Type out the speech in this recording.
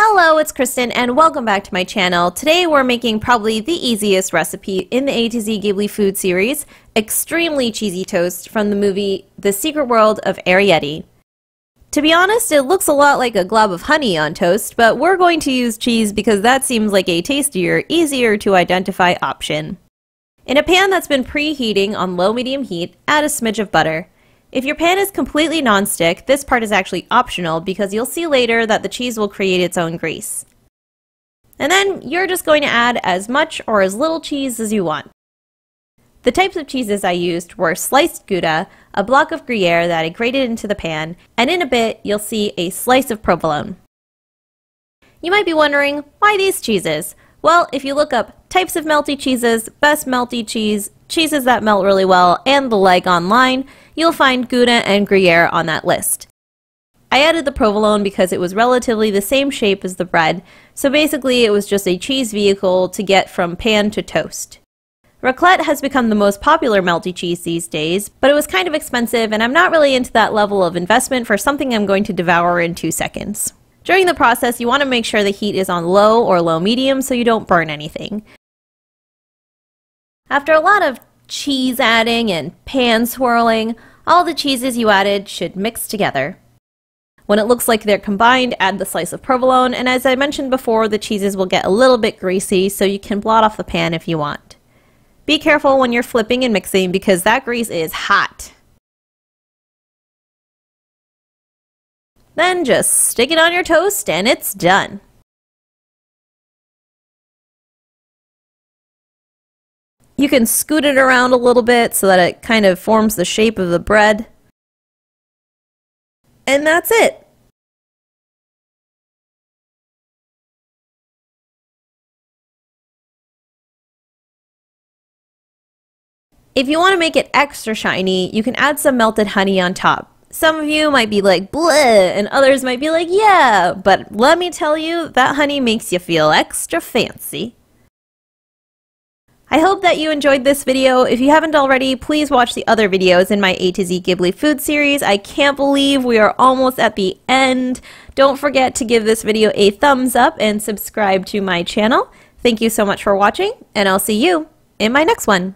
Hello, it's Kristin and welcome back to my channel. Today we're making probably the easiest recipe in the A to Z Ghibli food series, extremely cheesy toast from the movie The Secret World of Arrietty. To be honest, it looks a lot like a glob of honey on toast, but we're going to use cheese because that seems like a tastier, easier to identify option. In a pan that's been preheating on low-medium heat, add a smidge of butter. If your pan is completely nonstick, this part is actually optional because you'll see later that the cheese will create its own grease. And then you're just going to add as much or as little cheese as you want. The types of cheeses I used were sliced Gouda, a block of Gruyere that I grated into the pan, and in a bit you'll see a slice of provolone. You might be wondering, why these cheeses? Well, if you look up types of melty cheeses, best melty cheese, cheeses that melt really well, and the like online, you'll find Gouda and Gruyere on that list. I added the provolone because it was relatively the same shape as the bread, so basically it was just a cheese vehicle to get from pan to toast. Raclette has become the most popular melty cheese these days, but it was kind of expensive and I'm not really into that level of investment for something I'm going to devour in two seconds. During the process, you want to make sure the heat is on low or low medium so you don't burn anything. After a lot of cheese adding and pan swirling, all the cheeses you added should mix together. When it looks like they're combined, add the slice of provolone, and as I mentioned before, the cheeses will get a little bit greasy, so you can blot off the pan if you want. Be careful when you're flipping and mixing because that grease is hot. Then just stick it on your toast and it's done. You can scoot it around a little bit so that it kind of forms the shape of the bread. And that's it. If you want to make it extra shiny, you can add some melted honey on top. Some of you might be like, bleh, and others might be like, yeah, but let me tell you, that honey makes you feel extra fancy. I hope that you enjoyed this video. If you haven't already, please watch the other videos in my A to Z Ghibli food series. I can't believe we are almost at the end. Don't forget to give this video a thumbs up and subscribe to my channel. Thank you so much for watching, and I'll see you in my next one.